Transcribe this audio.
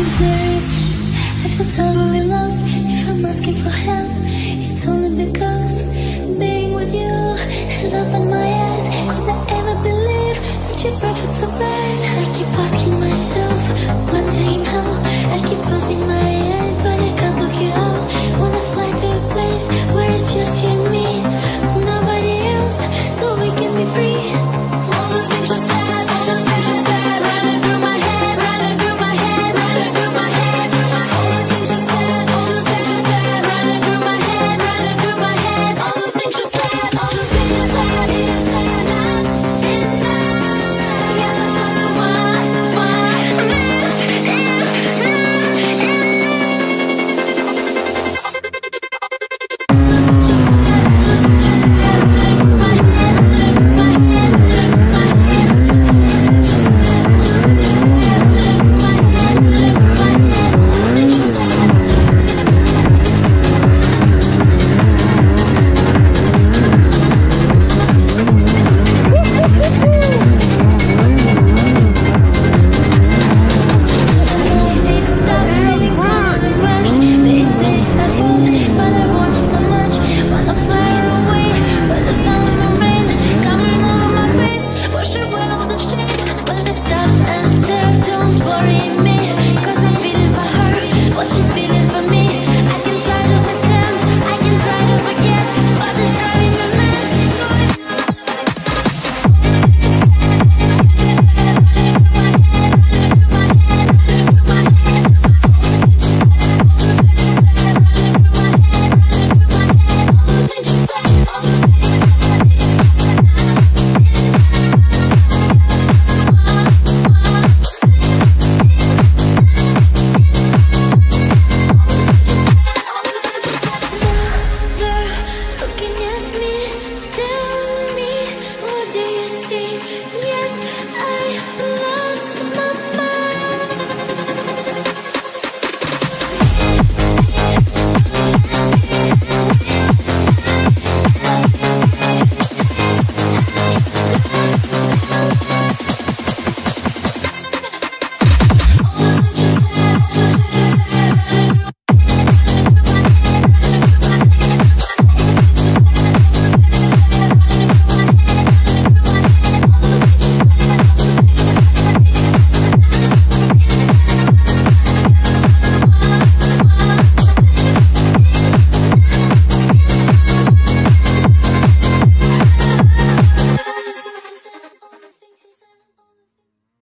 I feel totally lost if I'm asking for help.